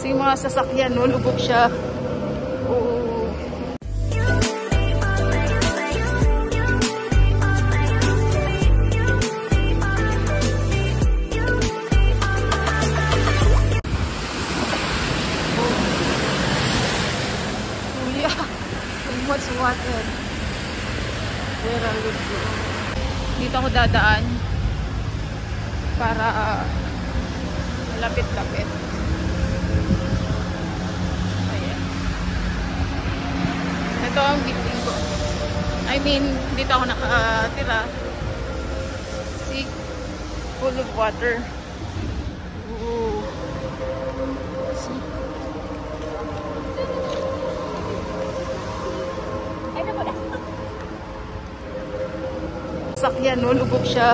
Kasi yung mga sasakyan, no, lubog siya. Oo. Dito ako dadaan para uh, malapit-lapit. Ayan. Ito ang building ko. I mean, dito ako nakatira. See? Full of water. Ooh. See? sakyan, no? Lubog siya.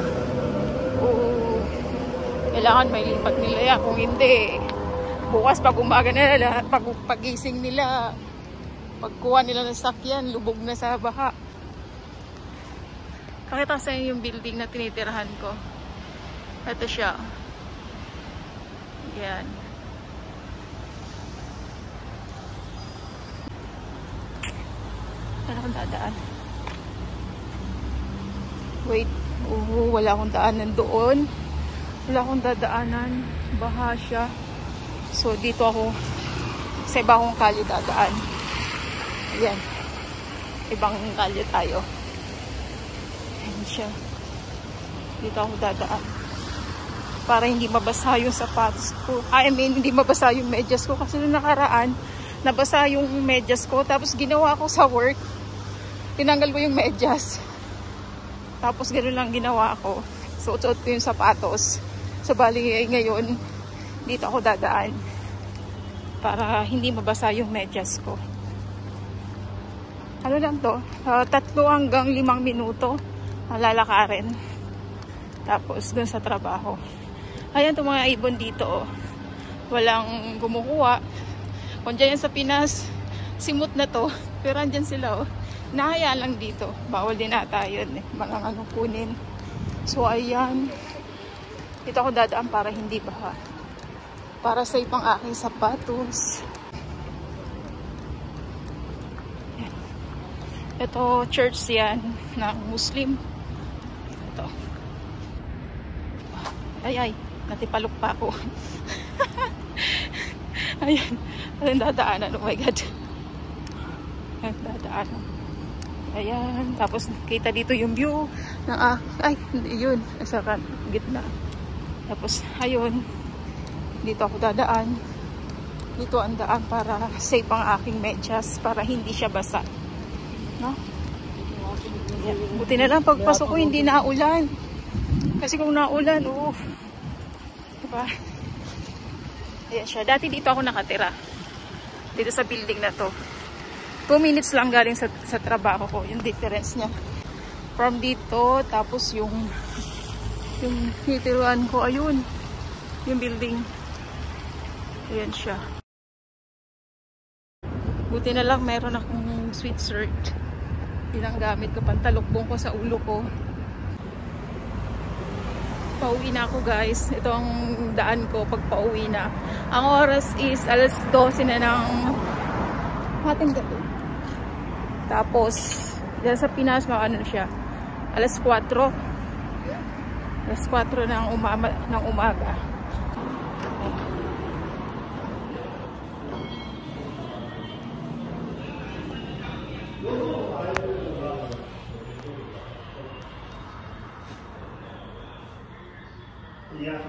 Oo. Kailangan may lipat nila yan. Kung hindi, bukas pag umaga nila, pag pagising nila, pagkuha nila ng sakyan, lubog na sa baha. Pakita sa inyo yung building na tinitirahan ko. Ito siya. Yan. Saan akong dadaan? Wait. Oo, wala akong daanan doon. Wala akong dadaanan. Baha siya. So, dito ako sa iba akong kalye dadaan. Ayan. Ibang kalye tayo. Ayan siya. Dito ako dadaan. Para hindi mabasa yung sapatos ko. I mean, hindi mabasa yung medyas ko. Kasi nung nakaraan, nabasa yung medyas ko. Tapos ginawa ko sa work. Tinanggal ko yung medyas. Tapos gano'n lang ginawa ko. Suot-suot ko yung sapatos. So bali ngayon, dito ako dadaan. Para hindi mabasa yung medyas ko. Ano lang to? Uh, tatlo hanggang limang minuto. Lalakarin. Tapos dun sa trabaho. Ayan itong mga ibon dito. Oh. Walang gumukuha. Kung dyan yan sa Pinas, simot na to. Pero andyan sila oh. Nahaya lang dito. Bawal din ata yun eh. Mga ano kunin. So, ayan. Dito ako dadaan para hindi baha. Para sa ipang aking sapatos. Ito, church yan ng Muslim. Ito. Ay, ay. Natipalok pa ako. Ayan. Ayan dadaanan. Oh my God. Ayan dadaanan. Ayan. Tapos kita dito yung view ng ah, ay, yun. Sa gitna. Tapos, ayun. Dito ako dadaan. Dito ang daan para safe ang aking medyas para hindi siya basa. No? Buti na lang pagpasok ko hindi naulan. Kasi kung naulan, uff. Diba? Ayan siya. Dati dito ako nakatira. Dito sa building na to. 2 minutes lang galing sa, sa trabaho ko. Yung difference niya. From dito, tapos yung yung titiruan ko, ayun. Yung building. Ayan siya. Buti na lang meron akong sweet shirt. Pinang gamit ko, pantalokbong ko sa ulo ko. Pauwi na ako guys. Ito ang daan ko pag pauwi na. Ang oras is alas 12 na ng hating gabi. Tapos, dyan sa Pinas, ano siya, alas 4. Alas 4 ng, umama, ng umaga.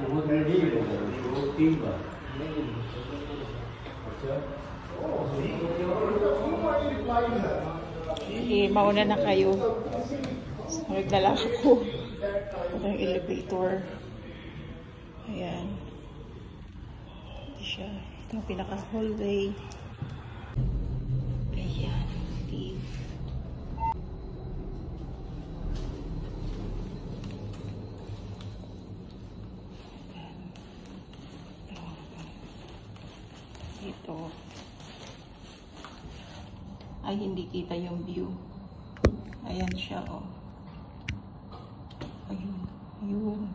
वो नहीं है वो तीन बार Okay, mauna na kayo. So, nagdala ako. Ito yung elevator. Ayan. Ito siya. Ito yung pinaka-hallway. Dito. Ay, hindi kita yung view. Ayan siya, oh. Ayun. Ayun.